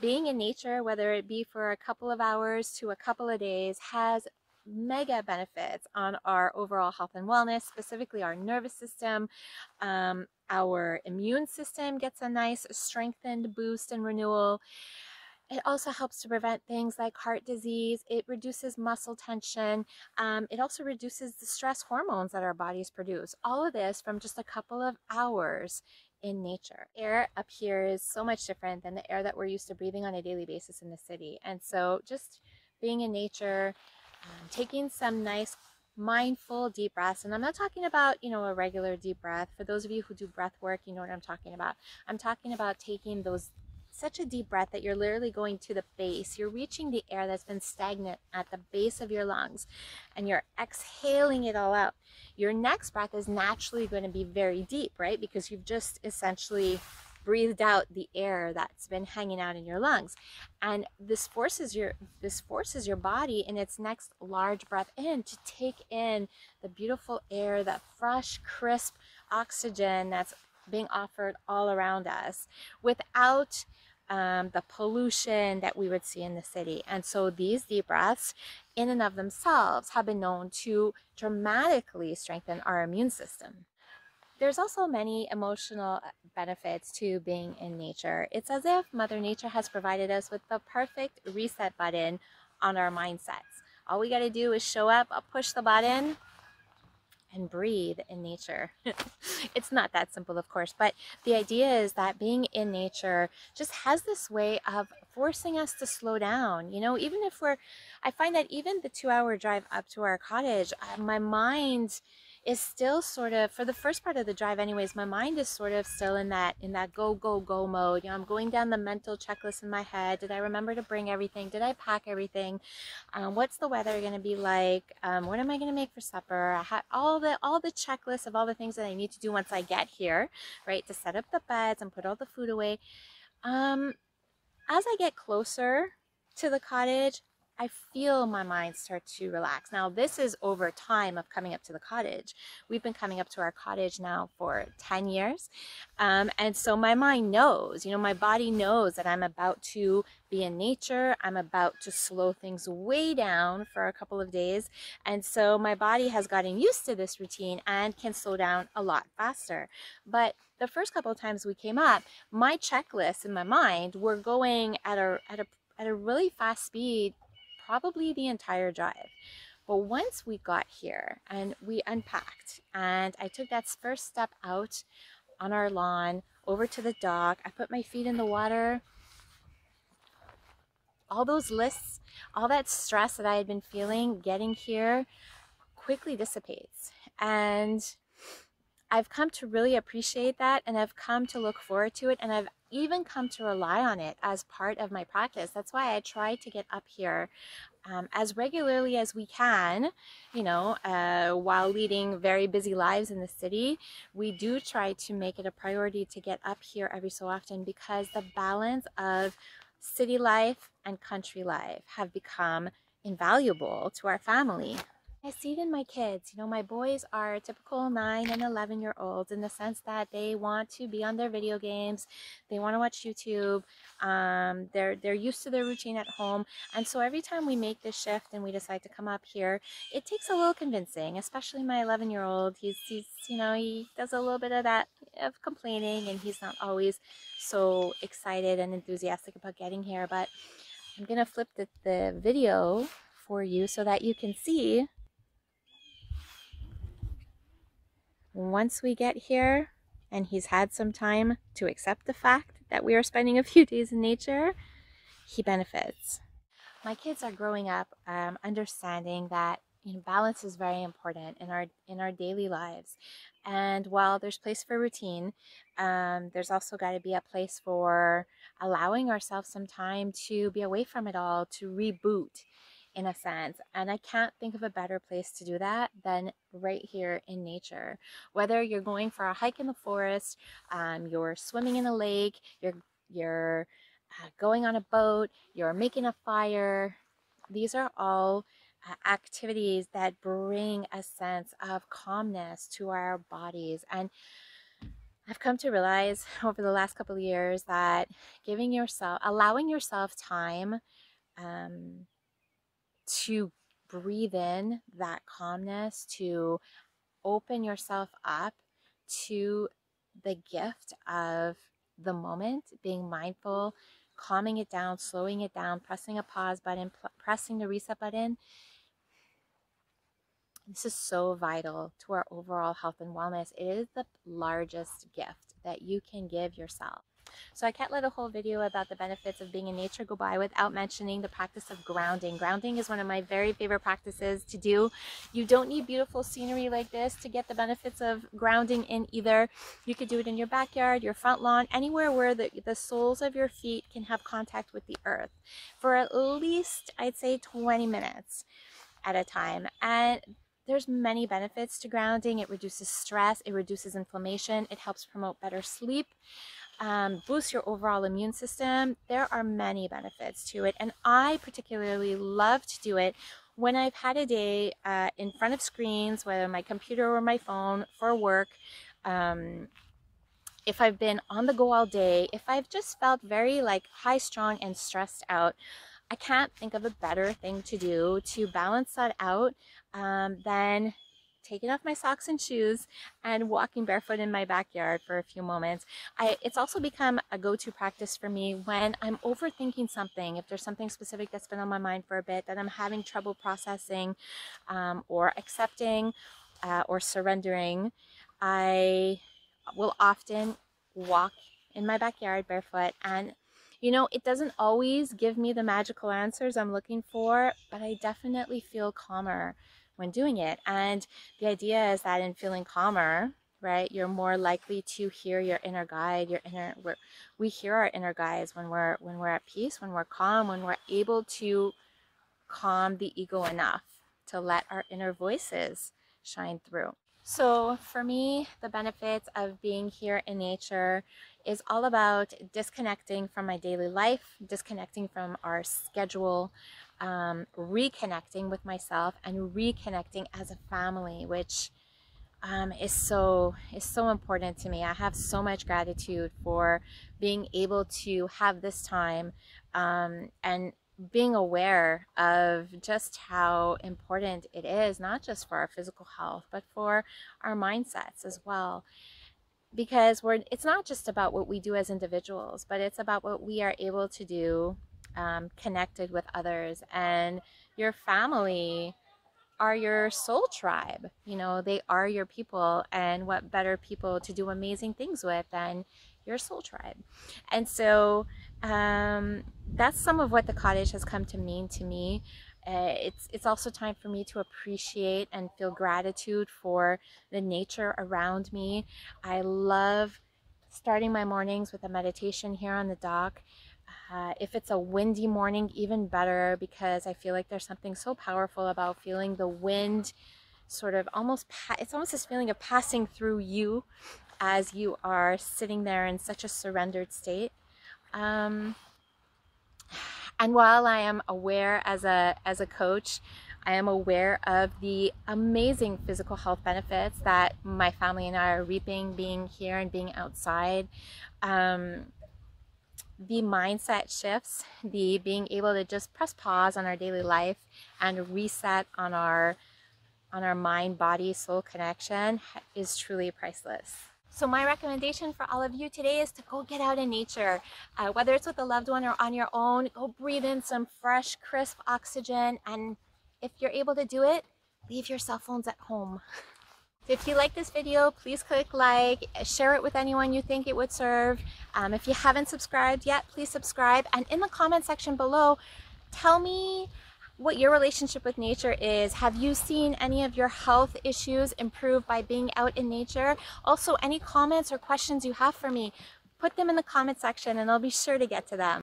being in nature, whether it be for a couple of hours to a couple of days, has mega benefits on our overall health and wellness, specifically our nervous system. Um, our immune system gets a nice strengthened boost and renewal. It also helps to prevent things like heart disease. It reduces muscle tension. Um, it also reduces the stress hormones that our bodies produce. All of this from just a couple of hours in nature. Air up here is so much different than the air that we're used to breathing on a daily basis in the city. And so just being in nature, um, taking some nice mindful deep breaths and i'm not talking about you know a regular deep breath for those of you who do breath work you know what i'm talking about i'm talking about taking those such a deep breath that you're literally going to the base. You're reaching the air that's been stagnant at the base of your lungs and you're exhaling it all out. Your next breath is naturally going to be very deep, right? Because you've just essentially breathed out the air that's been hanging out in your lungs and this forces your this forces your body in its next large breath in to take in the beautiful air that fresh crisp oxygen that's being offered all around us without um, the pollution that we would see in the city. And so these deep breaths, in and of themselves, have been known to dramatically strengthen our immune system. There's also many emotional benefits to being in nature. It's as if Mother Nature has provided us with the perfect reset button on our mindsets. All we got to do is show up, push the button, and breathe in nature. it's not that simple, of course, but the idea is that being in nature just has this way of forcing us to slow down. You know, even if we're, I find that even the two hour drive up to our cottage, uh, my mind is still sort of for the first part of the drive anyways my mind is sort of still in that in that go go go mode. You know i'm going down the mental checklist in my head. Did i remember to bring everything? Did i pack everything? Um, what's the weather going to be like? Um, what am i going to make for supper? I had all the all the checklists of all the things that i need to do once i get here right to set up the beds and put all the food away. Um, as i get closer to the cottage I feel my mind start to relax. Now, this is over time of coming up to the cottage. We've been coming up to our cottage now for 10 years. Um, and so my mind knows, you know, my body knows that I'm about to be in nature. I'm about to slow things way down for a couple of days. And so my body has gotten used to this routine and can slow down a lot faster. But the first couple of times we came up, my checklists in my mind were going at a, at a at a really fast speed probably the entire drive. But once we got here and we unpacked and I took that first step out on our lawn over to the dock, I put my feet in the water. All those lists, all that stress that I had been feeling getting here quickly dissipates. And I've come to really appreciate that and I've come to look forward to it and I've even come to rely on it as part of my practice. That's why I try to get up here um, as regularly as we can, you know, uh, while leading very busy lives in the city. We do try to make it a priority to get up here every so often because the balance of city life and country life have become invaluable to our family. I see it in my kids. You know, my boys are typical 9 and 11 year olds in the sense that they want to be on their video games, they want to watch YouTube, um, they're, they're used to their routine at home. And so every time we make this shift and we decide to come up here, it takes a little convincing, especially my 11 year old. He's, he's, you know, he does a little bit of that of complaining and he's not always so excited and enthusiastic about getting here. But I'm going to flip the, the video for you so that you can see once we get here and he's had some time to accept the fact that we are spending a few days in nature, he benefits. My kids are growing up um, understanding that you know, balance is very important in our in our daily lives. And while there's place for routine, um, there's also got to be a place for allowing ourselves some time to be away from it all, to reboot in a sense. And I can't think of a better place to do that than right here in nature. Whether you're going for a hike in the forest, um, you're swimming in a lake, you're, you're uh, going on a boat, you're making a fire, these are all uh, activities that bring a sense of calmness to our bodies. And I've come to realize over the last couple of years that giving yourself, allowing yourself time um, to breathe in that calmness, to open yourself up to the gift of the moment, being mindful, calming it down, slowing it down, pressing a pause button, pressing the reset button. This is so vital to our overall health and wellness. It is the largest gift that you can give yourself. So I can't let a whole video about the benefits of being in nature go by without mentioning the practice of grounding. Grounding is one of my very favorite practices to do. You don't need beautiful scenery like this to get the benefits of grounding in either. You could do it in your backyard, your front lawn, anywhere where the, the soles of your feet can have contact with the earth for at least, I'd say 20 minutes at a time. And there's many benefits to grounding. It reduces stress, it reduces inflammation, it helps promote better sleep um, boost your overall immune system. There are many benefits to it, and I particularly love to do it when I've had a day uh, in front of screens, whether my computer or my phone for work. Um, if I've been on the go all day, if I've just felt very like high strung and stressed out, I can't think of a better thing to do to balance that out um, than taking off my socks and shoes and walking barefoot in my backyard for a few moments. I, it's also become a go-to practice for me when I'm overthinking something, if there's something specific that's been on my mind for a bit that I'm having trouble processing um, or accepting uh, or surrendering, I will often walk in my backyard barefoot and you know, it doesn't always give me the magical answers I'm looking for, but I definitely feel calmer when doing it. And the idea is that in feeling calmer, right, you're more likely to hear your inner guide, your inner we we hear our inner guides when we're when we're at peace, when we're calm, when we're able to calm the ego enough to let our inner voices shine through. So for me, the benefits of being here in nature is all about disconnecting from my daily life, disconnecting from our schedule, um, reconnecting with myself and reconnecting as a family, which um, is so is so important to me. I have so much gratitude for being able to have this time um, and being aware of just how important it is, not just for our physical health, but for our mindsets as well. Because we're it's not just about what we do as individuals, but it's about what we are able to do um, connected with others and your family are your soul tribe. You know they are your people and what better people to do amazing things with than your soul tribe. And so um, that's some of what the cottage has come to mean to me. Uh, it's it's also time for me to appreciate and feel gratitude for the nature around me. I love starting my mornings with a meditation here on the dock uh, if it's a windy morning, even better because I feel like there's something so powerful about feeling the wind sort of almost, it's almost this feeling of passing through you as you are sitting there in such a surrendered state. Um, and while I am aware as a, as a coach, I am aware of the amazing physical health benefits that my family and I are reaping being here and being outside. Um, the mindset shifts, the being able to just press pause on our daily life and reset on our on our mind body soul connection is truly priceless. So my recommendation for all of you today is to go get out in nature. Uh, whether it's with a loved one or on your own, go breathe in some fresh, crisp oxygen. And if you're able to do it, leave your cell phones at home. If you like this video, please click like, share it with anyone you think it would serve. Um, if you haven't subscribed yet, please subscribe. And in the comment section below, tell me what your relationship with nature is. Have you seen any of your health issues improve by being out in nature? Also, any comments or questions you have for me, put them in the comment section and I'll be sure to get to them.